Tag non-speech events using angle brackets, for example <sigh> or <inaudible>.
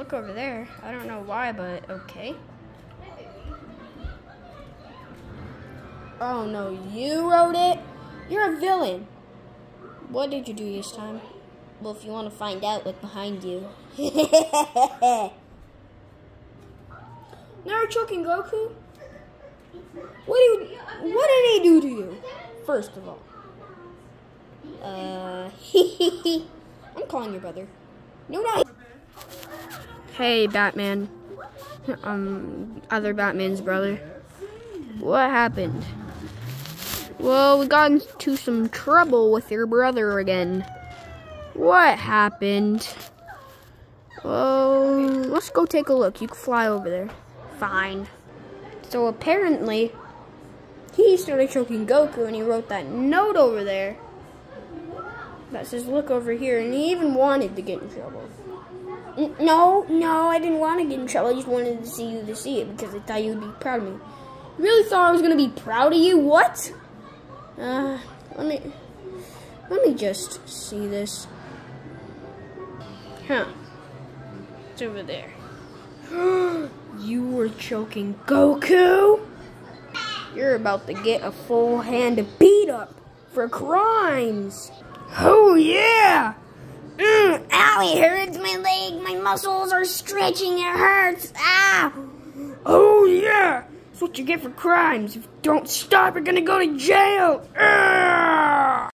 look over there. I don't know why, but okay. Oh no, you wrote it? You're a villain. What did you do this time? Well, if you want to find out, look behind you. <laughs> now you're Goku? What do you, what did he do to you? First of all. Uh, <laughs> I'm calling your brother. No, not. Hey, Batman. Um, other Batman's brother. What happened? Well, we got into some trouble with your brother again. What happened? Well, let's go take a look. You can fly over there. Fine. So apparently, he started choking Goku and he wrote that note over there that says, look over here. And he even wanted to get in trouble. N no, no, I didn't want to get in trouble. I just wanted to see you to see it because I thought you'd be proud of me. You really thought I was going to be proud of you? What? Uh, let me, let me just see this. Huh. It's over there. <gasps> you were choking Goku? You're about to get a full hand beat up for crimes. Oh yeah! Mm, ow, it hurts my leg. My muscles are stretching. It hurts. Ah! Oh yeah! That's what you get for crimes. If you don't stop, you're gonna go to jail. Ah!